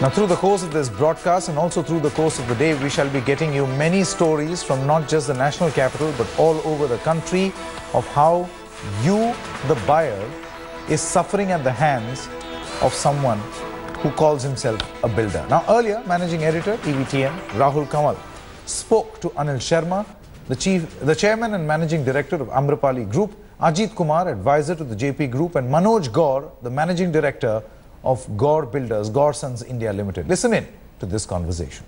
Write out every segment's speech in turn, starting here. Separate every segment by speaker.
Speaker 1: Now, through the course of this broadcast and also through the course of the day, we shall be getting you many stories from not just the national capital but all over the country of how you, the buyer, is suffering at the hands of someone who calls himself a builder. Now, earlier, managing editor EVTN Rahul Kanwal spoke to Anil Sharma, the chief, the chairman and managing director of Amrapali Group, Ajit Kumar, advisor to the JP Group, and Manoj Gaur, the managing director of Gaur Builders, Gaursons India Limited. Listen in to this conversation.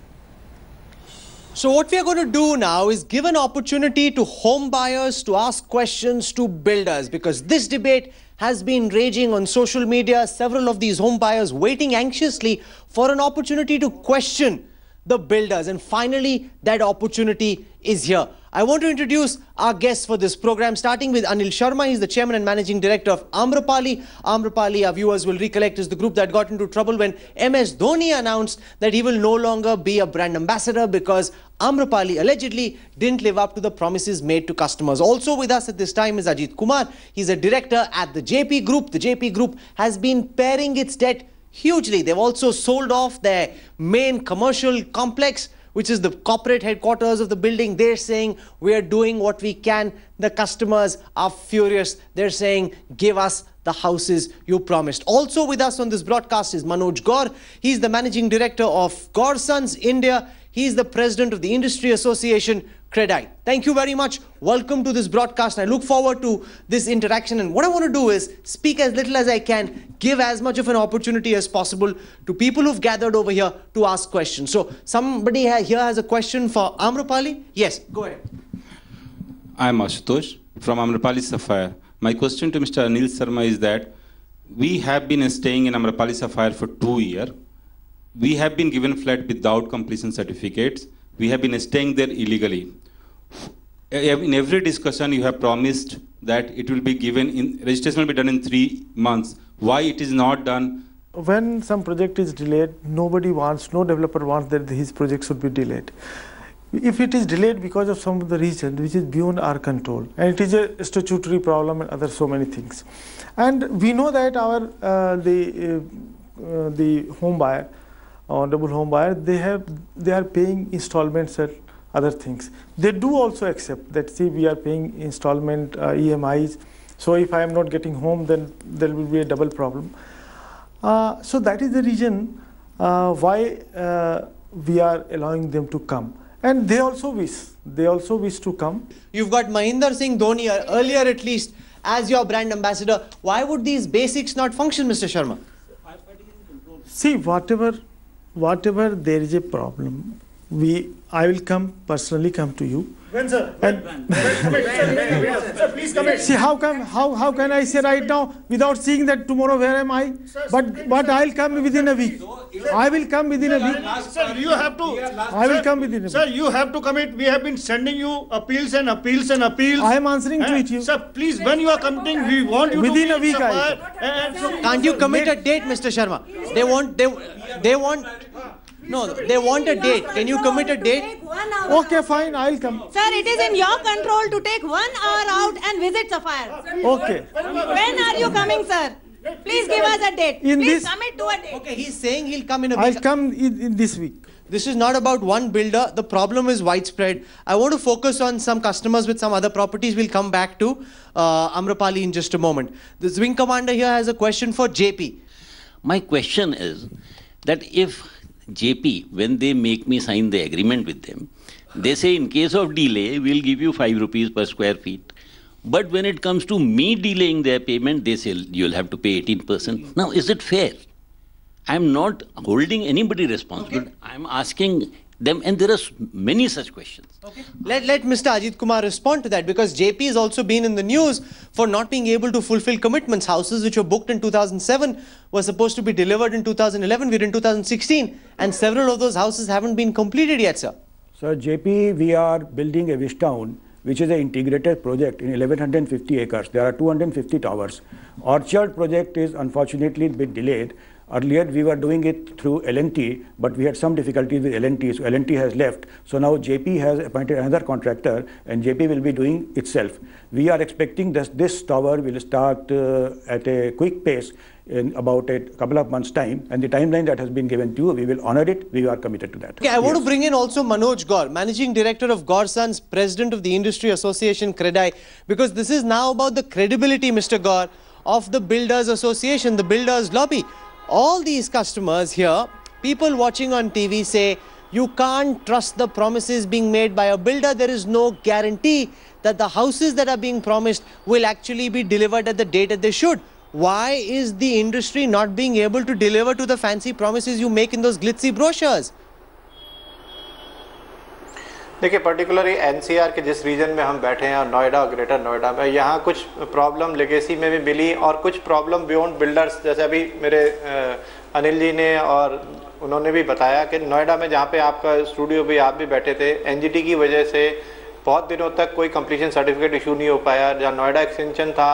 Speaker 2: So what we are going to do now is give an opportunity to home buyers to ask questions to builders because this debate has been raging on social media. Several of these home buyers waiting anxiously for an opportunity to question the builders. And finally, that opportunity is here. I want to introduce our guests for this program, starting with Anil Sharma. He's the chairman and managing director of Amrapali. Amrapali, our viewers will recollect, is the group that got into trouble when MS Dhoni announced that he will no longer be a brand ambassador because Amrapali allegedly didn't live up to the promises made to customers. Also with us at this time is Ajit Kumar. He's a director at the JP Group. The JP Group has been paring its debt hugely. They've also sold off their main commercial complex, which is the corporate headquarters of the building. They're saying we are doing what we can. The customers are furious. They're saying, give us the houses you promised. Also with us on this broadcast is Manoj Gaur. He's the managing director of Gaursons India. He's the president of the Industry Association Credai. Thank you very much. Welcome to this broadcast. I look forward to this interaction. And what I want to do is speak as little as I can, give as much of an opportunity as possible to people who've gathered over here to ask questions. So somebody here has a question for Amrapali. Yes, go ahead.
Speaker 3: I'm Ashutosh from Amrapali Sapphire. My question to Mr. Anil Sharma is that we have been staying in Amrapali Sapphire for two years. We have been given flat without completion certificates we have been staying there illegally. In every discussion, you have promised that it will be given in registration will be done in three months. Why it is not done?
Speaker 4: When some project is delayed, nobody wants, no developer wants that his project should be delayed. If it is delayed because of some of the reason which is beyond our control, and it is a statutory problem and other so many things, and we know that our uh, the uh, the home buyer double home buyer, they have they are paying installments and other things. They do also accept that see we are paying installment uh, EMIs. So if I am not getting home, then there will be a double problem. Uh, so that is the reason uh, why uh, we are allowing them to come. And they also wish, they also wish to come.
Speaker 2: You've got Mahendra Singh Dhoni uh, earlier at least as your brand ambassador. Why would these basics not function, Mr. Sharma?
Speaker 4: See, whatever whatever there is a problem, we I will come personally come to you.
Speaker 5: When sir? And when?
Speaker 4: sir, please come in. See how come how how can I say right now without seeing that tomorrow where am I? But but I'll come within a week. I will come within a week.
Speaker 5: Sir, you have to.
Speaker 4: I will come within a week.
Speaker 5: Sir, you have to commit. We have been sending you appeals and appeals and appeals.
Speaker 4: I am answering to it.
Speaker 5: You. Sir, please, when you are coming, we want you
Speaker 4: within
Speaker 5: to
Speaker 4: a week. I.
Speaker 2: Can't you commit a date, Mr. Sharma? They want they they want. No, they want a date. Can you commit a date?
Speaker 4: Okay, fine, I'll come.
Speaker 6: Sir, it is in your control to take one hour out and visit Sapphire.
Speaker 4: Okay.
Speaker 6: When are you coming, sir? Please give us a date. In Please this, commit to a date.
Speaker 2: Okay, he's saying he'll come in a
Speaker 4: week. I'll come in, in this week.
Speaker 2: This is not about one builder. The problem is widespread. I want to focus on some customers with some other properties. We'll come back to uh, Amrapali in just a moment. The wing commander here has a question for JP.
Speaker 7: My question is that if JP, when they make me sign the agreement with them, they say in case of delay, we'll give you 5 rupees per square feet. But when it comes to me delaying their payment, they say you'll have to pay 18%. Now, is it fair? I'm not holding anybody responsible. Okay. I'm asking them, and there are many such questions.
Speaker 2: Okay. Let, let Mr. Ajit Kumar respond to that because JP has also been in the news for not being able to fulfill commitments. Houses which were booked in 2007 were supposed to be delivered in 2011. We're in 2016, and several of those houses haven't been completed yet, sir.
Speaker 8: Sir, JP, we are building a wish town, which is an integrated project in 1150 acres. There are 250 towers. Orchard project is unfortunately a bit delayed Earlier we were doing it through L&T, but we had some difficulties with L&T, so L&T has left. So now JP has appointed another contractor and JP will be doing itself. We are expecting that this tower will start uh, at a quick pace in about a couple of months' time. And the timeline that has been given to you, we will honor it. We are committed to that.
Speaker 2: Okay, I want
Speaker 8: Yes.
Speaker 2: to bring in also Manoj Gaur, Managing Director of Gaursons, President of the Industry Association, Credai, because this is now about the credibility, Mr. Gaur, of the Builders Association, the Builders Lobby. All these customers here, people watching on TV say, you can't trust the promises being made by a builder. There is no guarantee that the houses that are being promised will actually be delivered at the date that they should. Why is the industry not being able to deliver to the fancy promises you make in those glitzy brochures?
Speaker 9: देखिए particularly NCR के जिस reason में हम बैठे हैं और नोएडा और greater Noida में, यहाँ कुछ प्रॉब्लम लेगेसी में भी मिली और कुछ प्रॉब्लम बियॉन्ड बिल्डर्स जैसे अभी मेरे अनिल जी ने और उन्होंने भी बताया कि नोएडा में जहाँ पे आपका स्टूडियो भी, आप भी बैठे थे एनजीटी की वजह से बहुत दिनों तक कोई कंप्लीशन सर्टिफिकेट इशू नहीं हो पाया। जहाँ नोएडा एक्सटेंशन था,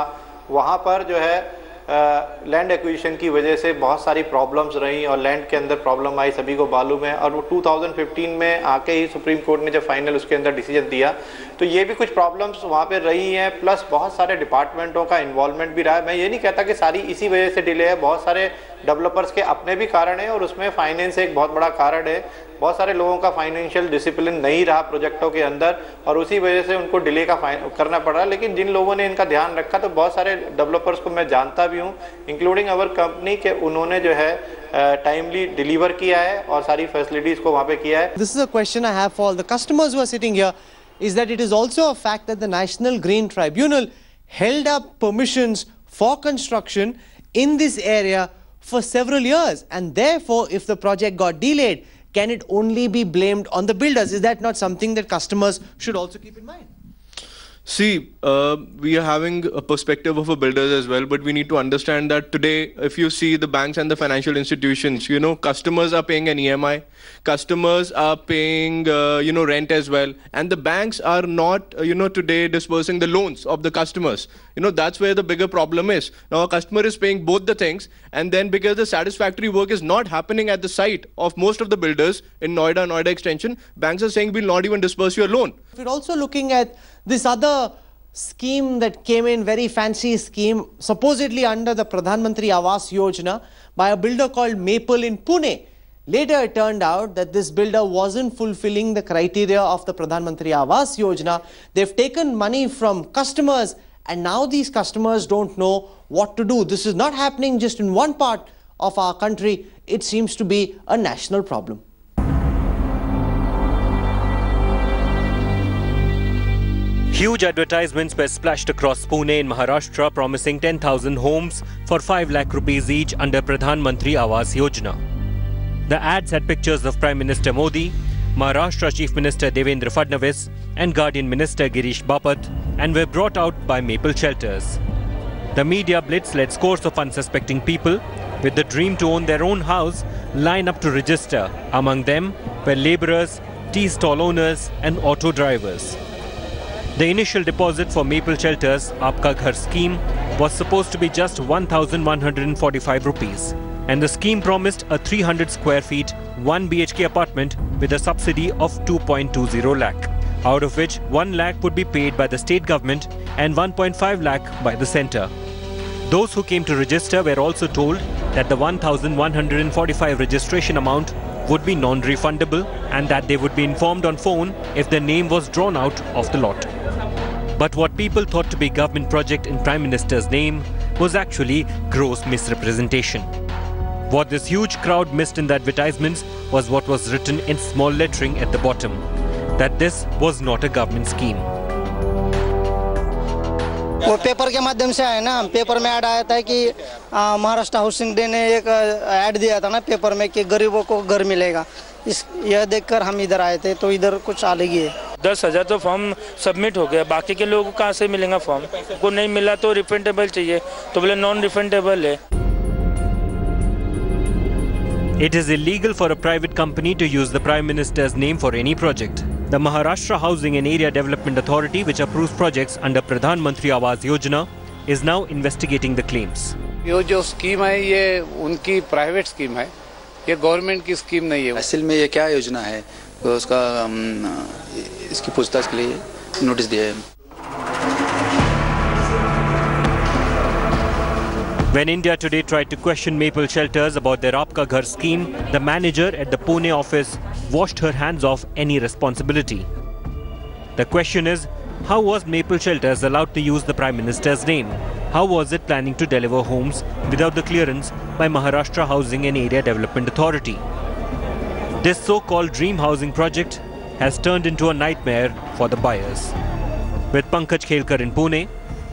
Speaker 9: वहाँ पर जो है लैंड एक्विजिशन की वजह से बहुत सारी प्रॉब्लम्स रही और लैंड के अंदर प्रॉब्लम आई सभी को मालूम है और वो 2015 में आके ही सुप्रीम कोर्ट ने जब फाइनल उसके अंदर डिसीज़न दिया तो ये भी कुछ प्रॉब्लम्स वहाँ पे रही हैं प्लस बहुत सारे डिपार्टमेंटों का इन्वॉल्वमेंट भी रहा है। मैं ये नहीं कहता कि सारी इसी वजह से डिले है, बहुत सारे डेवलपर्स के अपने भी कारण है और उसमें फाइनेंस एक बहुत बड़ा कारण है। बहुत सारे लोगों का फाइनेंशियल डिसिप्लिन नहीं रहा प्रोजेक्टों के अंदर और उसी वजह से उनको डिले का करना पड़। लेकिन जिन लोगों ने इनका ध्यान रखा तो बहुत सारे डेवलपर्स को मैं जानता भी हूँ इंक्लूडिंग अवर कंपनी के उन्होंने जो है टाइमली डिलीवर किया है और सारी फैसिलिटीज़ को वहाँ पे किया है।
Speaker 2: This is a question I have for all the customers who are sitting here is that it is also a fact that the National Green Tribunal held up permissions for construction in this area for several years and therefore if the project got delayed can it only be blamed on the builders? Is that not something that customers should also keep in mind?
Speaker 10: See, uh, we are having a perspective of a builders as well, but we need to understand that today, if you see the banks and the financial institutions, you know, customers are paying an EMI, customers are paying, uh, you know, rent as well, and the banks are not, uh, you know, today dispersing the loans of the customers. You know, that's where the bigger problem is. Now, a customer is paying both the things, and then because the satisfactory work is not happening at the site of most of the builders in Noida, Noida Extension, banks are saying we'll not even disperse your loan.
Speaker 2: We're also looking at this other scheme that came in, very fancy scheme, supposedly under the Pradhan Mantri Awas Yojana by a builder called Maple in Pune. Later, it turned out that this builder wasn't fulfilling the criteria of the Pradhan Mantri Awas Yojana. They've taken money from customers, and now these customers don't know what to do. This is not happening just in one part of our country, it seems to be a national problem.
Speaker 11: Huge advertisements were splashed across Pune in Maharashtra promising 10,000 homes for 5 lakh rupees each under Pradhan Mantri Awas Yojana. The ads had pictures of Prime Minister Modi, Maharashtra Chief Minister Devendra Fadnavis and Guardian Minister Girish Bapat and were brought out by Maple Shelters. The media blitz led scores of unsuspecting people with the dream to own their own house line up to register. Among them were labourers, tea stall owners and auto drivers. The initial deposit for Maple Shelters Aapka Ghar scheme was supposed to be just 1145 rupees and the scheme promised a 300 square feet 1 BHK apartment with a subsidy of 2.20 lakh out of which 1 lakh would be paid by the state government and 1.5 lakh by the centre. Those who came to register were also told that the 1145 registration amount would be non-refundable and that they would be informed on phone if their name was drawn out of the lot. But what people thought to be government project in Prime Minister's name was actually gross misrepresentation. What this huge crowd missed in the advertisements was what was written in small lettering at the bottom, that this was not a government scheme.
Speaker 12: वो paper के माध्यम से आए ना। Paper में add आया था कि महाराष्ट्र हाउसिंग डे ने एक ऐड दिया था ना पेपर में कि गरीबों को घर मिलेगा। इस यह देखकर हम इधर आए थे तो इधर कुछ अलग ही है
Speaker 13: दस हज़ार तो फॉर्म सबमिट हो गया। बाकी के लोगों को कहाँ से मिलेगा फॉर्म को नहीं मिला तो रिफंडेबल चाहिए। तो बोले नॉन रिफंडेबल है।
Speaker 11: It is illegal for a private company to use the Prime Minister's name for any project. The Maharashtra Housing and Area Development Authority, which approves projects under Pradhan Mantri Awas Yojana, is now investigating the claims.
Speaker 14: ये जो scheme है ये उनकी private scheme है ये government की scheme नहीं है
Speaker 15: असल में ये क्या योजना है तो उसका हम, इसकी पूछताछ के लिए नोटिस दिया है
Speaker 11: When India Today tried to question Maple Shelters about their Aapka Ghar scheme, the manager at the Pune office washed her hands off any responsibility. The question is, how was Maple Shelters allowed to use the Prime Minister's name? How was it planning to deliver homes without the clearance by Maharashtra Housing and Area Development Authority? This so-called dream housing project has turned into a nightmare for the buyers. With Pankaj Khelkar in Pune,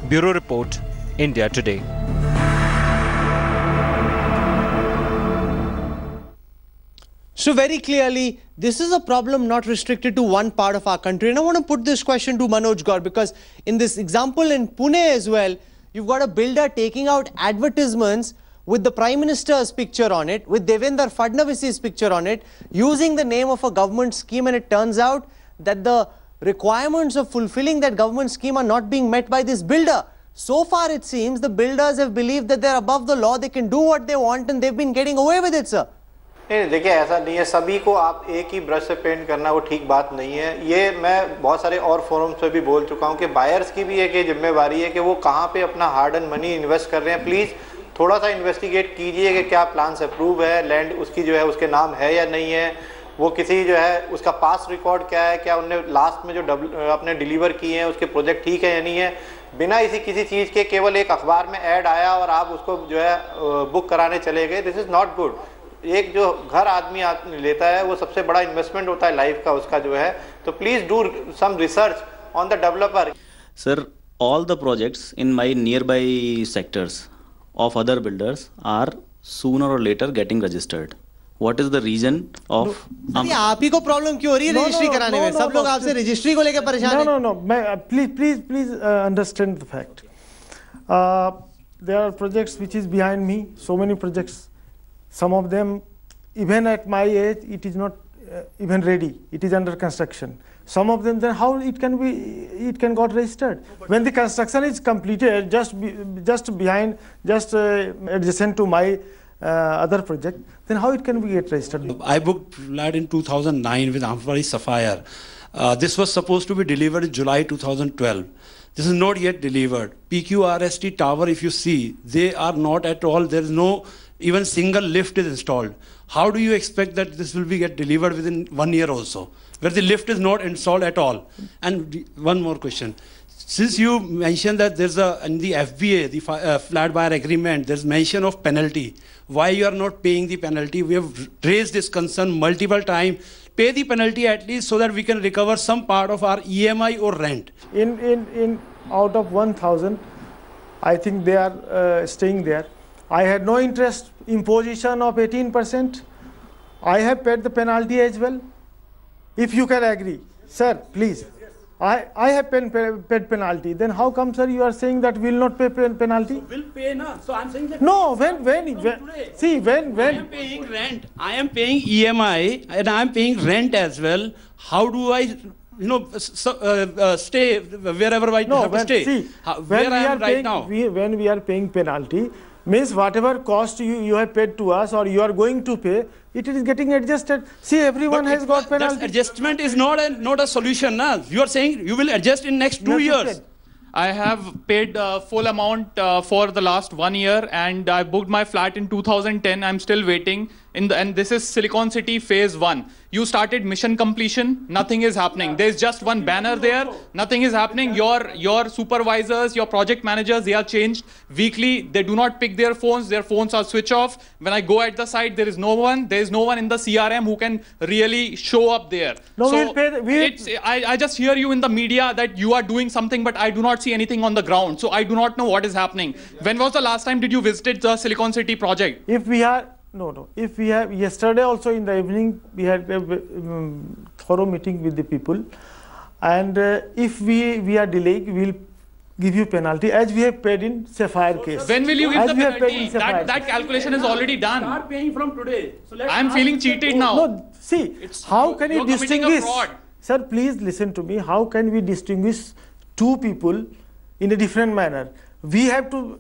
Speaker 11: Bureau Report, India Today.
Speaker 2: So very clearly, this is a problem not restricted to one part of our country. And I want to put this question to Manoj Gaur because in this example in Pune as well, you've got a builder taking out advertisements with the Prime Minister's picture on it, with Devendra Fadnavis's picture on it, using the name of a government scheme and it turns out that the requirements of fulfilling that government scheme are not being met by this builder. So far it seems the builders have believed that they're above the law, they can do what they want and they've been getting away with it, sir.
Speaker 9: नहीं देखिए, ऐसा नहीं है। सभी को आप एक ही brush से पेंट करना वो ठीक बात नहीं है। ये मैं बहुत सारे और फोरम्स पे भी बोल चुका हूँ कि बायर्स की भी एक ये जिम्मेवारी है कि वो कहाँ पे अपना हार्ड एंड मनी इन्वेस्ट कर रहे हैं। प्लीज़ थोड़ा सा इन्वेस्टिगेट कीजिए कि क्या प्लान्स अप्रूव है लैंड उसकी जो है, उसके नाम है या नहीं है। वो किसी जो है, उसका पास रिकॉर्ड क्या है, क्या उनने लास्ट में जो अपने डिलीवर किए हैं, उसके प्रोजेक्ट ठीक है या नहीं है। बिना इसी किसी चीज़ के केवल एक अखबार में ऐड आया और आप उसको जो है बुक कराने चले गए। दिस इज़ नॉट गुड एक जो घर आदमी लेता है वो सबसे बड़ा इन्वेस्टमेंट होता है लाइफ का उसका जो है। तो please do some research on the developer
Speaker 16: sir all the projects in my nearby sectors of other builders are sooner or later getting registered What is the reason of
Speaker 2: आप ही को problem क्यों हो रही है रजिस्ट्री कराने में? सब लोग आपसे रजिस्ट्री को लेकर परेशान
Speaker 4: नो नो नो मैं please please please understand the fact there are projects which is behind me so many projects some of them, even at my age, it is not uh, even ready. It is under construction. Some of them, then how it can be, it can got registered. When the construction is completed, just be, just behind, just uh, adjacent to my uh, other project, then how it can be get registered?
Speaker 17: I booked flat in 2009 with Amrapali Sapphire. Uh, this was supposed to be delivered in July 2012. This is not yet delivered. PQRST tower, if you see, they are not at all, there is no even single lift is installed. How do you expect that this will be get delivered within one year also, where the lift is not installed at all? And one more question. Since you mentioned that there's a, in the FBA, the uh, flat buyer agreement, there's mention of penalty. Why you are not paying the penalty? We have raised this concern multiple times. Pay the penalty at least so that we can recover some part of our EMI or rent.
Speaker 4: In, in, in out of 1,000, I think they are uh, staying there. I had no interest imposition of 18%. I have paid the penalty as well. If you can agree, sir, please. I, I have paid, paid penalty. Then how come, sir, you are saying that we will not pay penalty?
Speaker 17: So will pay now. So I'm saying that.
Speaker 4: No, when, when, when see, when, when. I
Speaker 17: am paying rent. I am paying EMI and I am paying rent as well. How do I you know, so, uh, uh, stay wherever I
Speaker 4: no,
Speaker 17: have
Speaker 4: when,
Speaker 17: to stay.
Speaker 4: See,
Speaker 17: How,
Speaker 4: where
Speaker 17: I
Speaker 4: am
Speaker 17: right
Speaker 4: paying,
Speaker 17: now.
Speaker 4: We, when we are paying penalty, means whatever cost you, you have paid to us or you are going to pay, it is getting adjusted. See, everyone
Speaker 17: but
Speaker 4: has got penalty.
Speaker 17: That adjustment is not a, not a solution. Na? You are saying you will adjust in next two years.
Speaker 18: I have paid uh, full amount uh, for the last one year and I booked my flat in 2010. I'm still waiting. In the, and this is Silicon City phase one. You started mission completion, nothing is happening. There's just one banner there, nothing is happening. Your, your supervisors, your project managers, they are changed weekly. They do not pick their phones, their phones are switch off. When I go at the site, there is no one. There is no one in the CRM who can really show up there.
Speaker 4: No,
Speaker 18: so
Speaker 4: we'll pay, we'll
Speaker 18: it's, I, I just hear you in the media that you are doing something, but I do not see anything on the ground. So I do not know what is happening. When was the last time did you visit the Silicon City project?
Speaker 4: If we are no, no. If we have yesterday also in the evening we had a um, thorough meeting with the people, and uh, if we we are delaying, we will give you penalty as we have paid in Sapphire case.
Speaker 18: When will you give
Speaker 4: as
Speaker 18: the penalty? That, that calculation is already done.
Speaker 17: Start paying from today. So
Speaker 18: I am feeling cheated now.
Speaker 4: No, see, it's, how can you distinguish?
Speaker 18: fraud.
Speaker 4: Sir, please listen to me. How can we distinguish two people in a different manner? We have to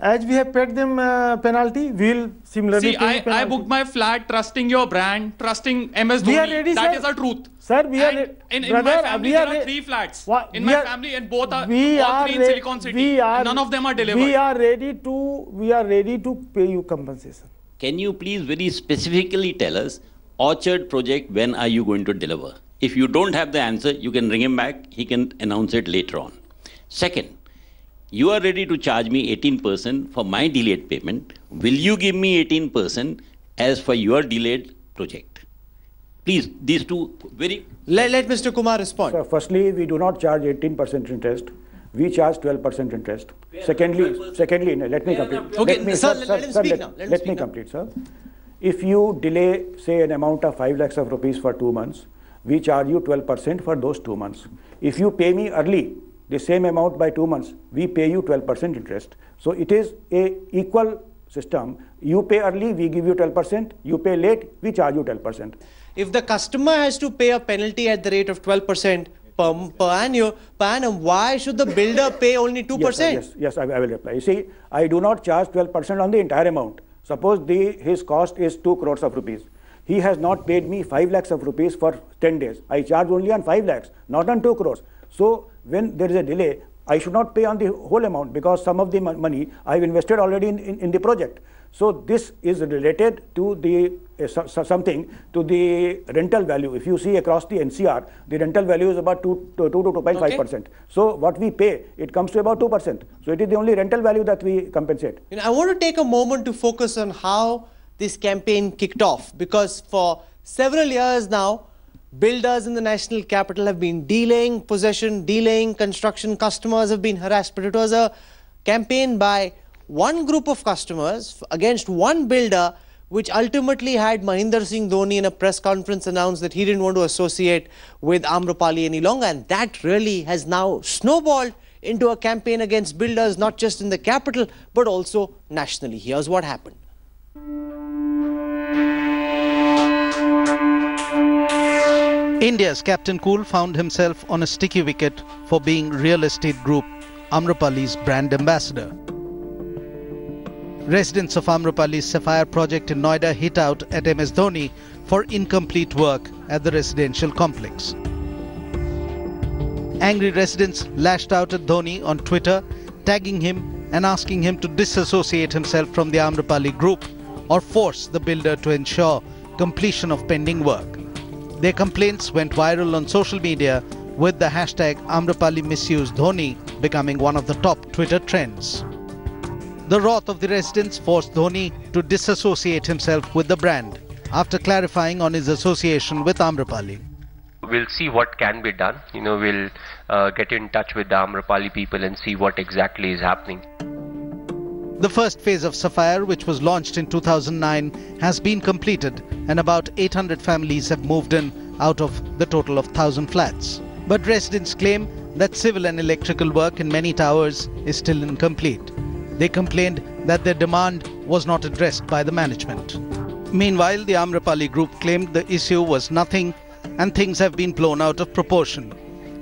Speaker 4: as we have paid them uh, penalty, we will similarly
Speaker 18: See,
Speaker 4: pay
Speaker 18: I,
Speaker 4: penalty.
Speaker 18: I booked my flat trusting your brand, trusting MS
Speaker 4: We are
Speaker 18: Dhoni.
Speaker 4: ready,
Speaker 18: That
Speaker 4: sir.
Speaker 18: is the truth.
Speaker 4: Sir, we are
Speaker 18: And
Speaker 4: re-
Speaker 18: in, in
Speaker 4: brother,
Speaker 18: my family
Speaker 4: we
Speaker 18: there
Speaker 4: are
Speaker 18: are three flats.
Speaker 4: Wha-
Speaker 18: in
Speaker 4: we
Speaker 18: my
Speaker 4: are-
Speaker 18: family and both are
Speaker 4: we
Speaker 18: all
Speaker 4: are
Speaker 18: three in Silicon City.
Speaker 4: we are-
Speaker 18: None of them are delivered.
Speaker 4: We are ready to we are ready to pay you compensation.
Speaker 7: Can you please very specifically tell us, Orchard project, when are you going to deliver? If you don't have the answer, you can ring him back. He can announce it later on. Second, you are ready to charge me 18% for my delayed payment. Will you give me 18% as for your delayed project? Please, these two very.
Speaker 2: Let, let Mr. Kumar respond.
Speaker 8: So firstly, we do not charge 18% interest. We charge 12% interest. Secondly, secondly, no, let me complete.
Speaker 2: Okay,
Speaker 8: let me,
Speaker 2: sir, let him speak now. Let
Speaker 8: Let,
Speaker 2: speak
Speaker 8: me
Speaker 2: now.
Speaker 8: complete, sir. If you delay, say, an amount of 5 lakhs of rupees for two months, we charge you 12% for those two months. If you pay me early, the same amount by two months, we pay you 12% interest. So it is a equal system. You pay early, we give you 12%. You pay late, we charge you 12%.
Speaker 2: If the customer has to pay a penalty at the rate of 12% per, per, annum, per annum, why should the builder pay only 2%?
Speaker 8: Yes, sir, yes, yes, I, I will reply. You see, I do not charge 12% on the entire amount. Suppose the, his cost is 2 crores of rupees. He has not paid me 5 lakhs of rupees for 10 days. I charge only on 5 lakhs, not on 2 crores. So when there is a delay, I should not pay on the whole amount because some of the money I've invested already in, in, in the project. So this is related to the uh, so- so- something to the rental value. If you see across the NCR, the rental value is about 2 to 2 to 2.5 percent. So what we pay, it comes to about 2 percent. So it is the only rental value that we compensate.
Speaker 2: You know, I want to take a moment to focus on how this campaign kicked off because for several years now, builders in the national capital have been delaying possession, delaying construction. Customers have been harassed, but it was a campaign by one group of customers against one builder, which ultimately had Mahendra Singh Dhoni in a press conference announced that he didn't want to associate with Amrapali any longer. And that really has now snowballed into a campaign against builders, not just in the capital, but also nationally. Here's what happened.
Speaker 19: India's Captain Cool found himself on a sticky wicket for being real estate group Amrapali's brand ambassador. Residents of Amrapali's Sapphire project in Noida hit out at MS Dhoni for incomplete work at the residential complex. Angry residents lashed out at Dhoni on Twitter, tagging him and asking him to disassociate himself from the Amrapali group or force the builder to ensure completion of pending work. Their complaints went viral on social media with the hashtag Amrapali Misuse Dhoni becoming one of the top Twitter trends. The wrath of the residents forced Dhoni to disassociate himself with the brand after clarifying on his association with Amrapali.
Speaker 20: We'll see what can be done. You know, we'll uh, get in touch with the Amrapali people and see what exactly is happening.
Speaker 19: The first phase of Sapphire, which was launched in 2009, has been completed and about 800 families have moved in out of the total of 1000 flats. But residents claim that civil and electrical work in many towers is still incomplete. They complained that their demand was not addressed by the management. Meanwhile, the Amrapali group claimed the issue was nothing and things have been blown out of proportion.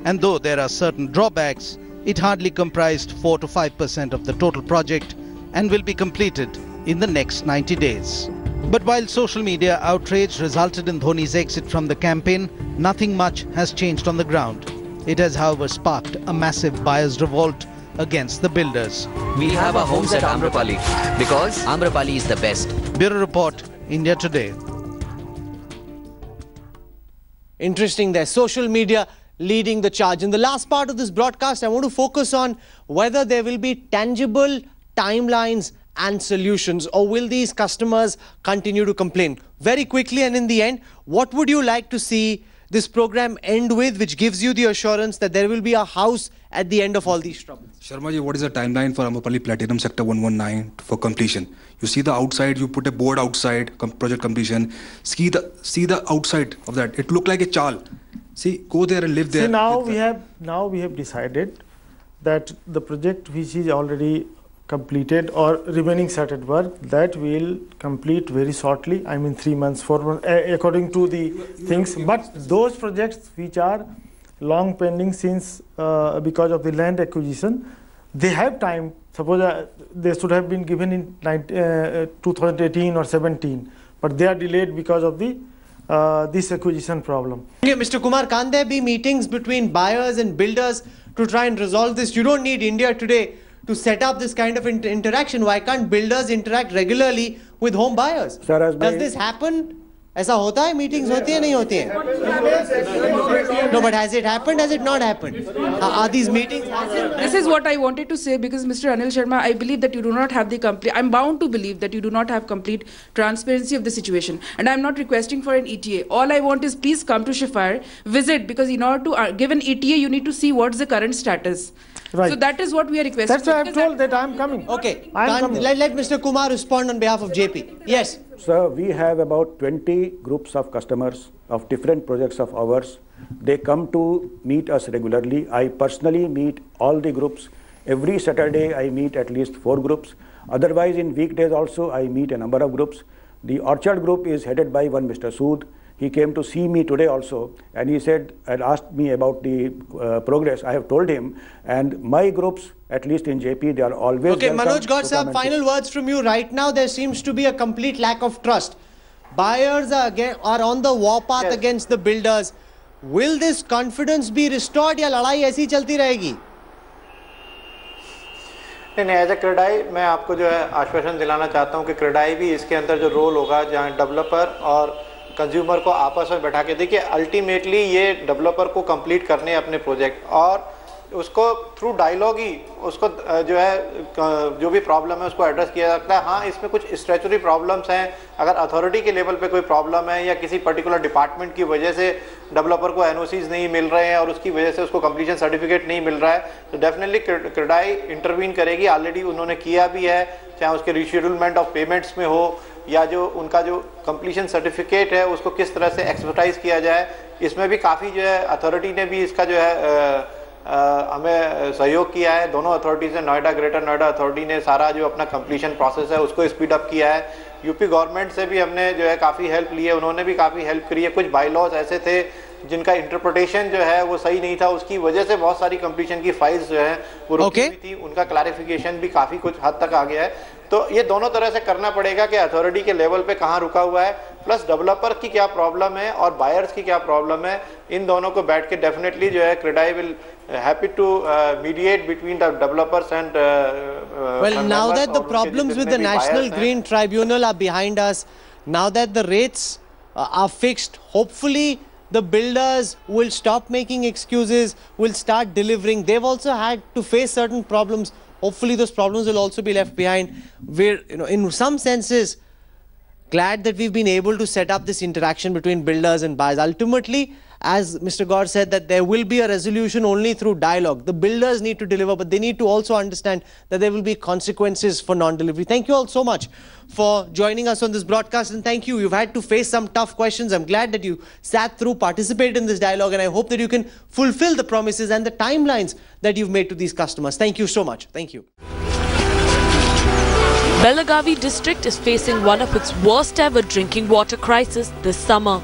Speaker 19: And though there are certain drawbacks, it hardly comprised 4 to 5% of the total project and will be completed in the next 90 days. But while social media outrage resulted in Dhoni's exit from the campaign, nothing much has changed on the ground. It has, however, sparked a massive buyer's revolt against the builders.
Speaker 21: We have our homes at Amrapali because Amrapali is the best.
Speaker 19: Bureau Report, India Today.
Speaker 2: Interesting there. Social media leading the charge. In the last part of this broadcast, I want to focus on whether there will be tangible timelines and solutions or will these customers continue to complain? Very quickly and in the end, what would you like to see this program end with, which gives you the assurance that there will be a house at the end of all these troubles?
Speaker 22: Sharma ji, what is the timeline for Amrapali Platinum Sector 119 for completion? You see the outside, you put a board outside, com- project completion. See the see the outside of that. It looked like a chal. See, go there and live there.
Speaker 4: See now we have now we have decided that the project which is already completed or remaining started work that will complete very shortly. I mean three months, four months, uh, according to the things. But those projects which are long pending since uh, because of the land acquisition, they have time. Suppose uh, they should have been given in 19, uh, 2018 or 17, but they are delayed because of the uh, this acquisition problem.
Speaker 2: Mr. Kumar, can't there be meetings between buyers and builders to try and resolve this? You don't need India today to set up this kind of inter interaction. Why can't builders interact regularly with home buyers?
Speaker 8: Sir, as
Speaker 2: Does
Speaker 8: my-
Speaker 2: this happen? ऐसा होता है meetings होती है नहीं होती है no but has it happened has it not happened are, are these meetings
Speaker 23: This is what I wanted to say because Mr. Anil Sharma, I believe that you do not have the complete, I'm bound to believe that you do not have complete transparency of the situation. And I'm not requesting for an ETA. All I want is please come to Shafire, visit, because in order to uh, give an ETA, you need to see what's the current status.
Speaker 4: Right.
Speaker 23: So that is what we are requesting.
Speaker 4: That's why I've told that I'm coming.
Speaker 2: okay
Speaker 4: I'm coming.
Speaker 2: let, let Mr. Kumar respond on behalf of JP yes
Speaker 8: Sir, we have about 20 groups of customers of different projects of ours. They come to meet us regularly. I personally meet all the groups. Every Saturday, I meet at least four groups. Otherwise, in weekdays also, I meet a number of groups. The Orchard group is headed by one Mr. Sood. He came to see me today also, and he said and asked me about the uh, progress. I have told him, and my groups, at least in JP, they are always.
Speaker 2: Okay, Manoj
Speaker 8: Gaur some
Speaker 2: final words from you. Right now, there seems to be a complete lack of trust. Buyers are, again, are on the warpath yes. against the builders. Will this confidence be restored, या लड़ाई ऐसी चलती रहेगी?
Speaker 9: नहीं नहीं as a CREDAI मैं आपको जो है आश्वासन दिलाना चाहता हूँ कि क्रेडाई भी इसके अंदर जो रोल होगा जहाँ डेवलपर और कंज्यूमर को आपस में बैठा के देखिए अल्टीमेटली ये डेवलपर को कंप्लीट करने हैं अपने प्रोजेक्ट और उसको थ्रू डायलॉग ही, उसको जो है जो भी प्रॉब्लम है उसको एड्रेस किया जाता है। हाँ इसमें कुछ स्ट्रेचुरी प्रॉब्लम्स हैं। अगर अथॉरिटी के लेवल पे कोई प्रॉब्लम है या किसी पर्टिकुलर डिपार्टमेंट की वजह से डेवलपर को एनओसीज नहीं मिल रहे हैं और उसकी वजह से उसको कंप्लीशन सर्टिफिकेट नहीं मिल रहा है तो डेफिनेटली क्रेडाई इंटरवीन करेगी। ऑलरेडी उन्होंने किया भी है, चाहे उसके रिशेड्यूलमेंट ऑफ़ पेमेंट्स में हो या जो उनका जो कंप्लीशन सर्टिफिकेट है उसको किस तरह से एक्सपर्टाइज किया जाए इसमें भी काफ़ी जो है अथॉरिटी ने भी इसका जो है आ, आ, हमें सहयोग किया है। दोनों अथॉरिटीज़ से नोएडा ग्रेटर नोएडा अथॉरिटी ने सारा जो अपना कंप्लीशन प्रोसेस है उसको स्पीड अप किया है। यूपी गवर्नमेंट से भी हमने जो है काफ़ी हेल्प ली है उन्होंने भी काफ़ी हेल्प करी है। कुछ बाई लॉज ऐसे थे जिनका इंटरप्रिटेशन जो है वो सही नहीं था उसकी वजह से बहुत सारी कंप्लीशन की फाइल्स जो है वो रुकी
Speaker 2: Okay.
Speaker 9: हुई थी। उनका क्लैरिफिकेशन भी काफ़ी कुछ हद तक आ गया है। तो ये दोनों तरह से करना पड़ेगा कि अथॉरिटी के लेवल पे कहाँ रुका हुआ है प्लस डेवलपर की क्या प्रॉब्लम है और बायर्स की क्या प्रॉब्लम है इन दोनों को बैठ के डेफिनेटली जो है CREDAI will happy to mediate between the developers and
Speaker 2: Well, now that the problems with the National Green Tribunal are behind us, now that the rates uh, are fixed, hopefully the builders will stop making excuses, will start delivering. They've also had to face certain problems. Hopefully, those problems will also be left behind. We're, you know, in some senses, glad that we've been able to set up this interaction between builders and buyers. Ultimately, as Mr. Gaur said, that there will be a resolution only through dialogue. The builders need to deliver, but they need to also understand that there will be consequences for non-delivery. Thank you all so much for joining us on this broadcast, and thank you. You've had to face some tough questions. I'm glad that you sat through, participated in this dialogue, and I hope that you can fulfill the promises and the timelines that you've made to these customers. Thank you so much. Thank you.
Speaker 24: Belagavi district is facing one of its worst ever drinking water crisis this summer.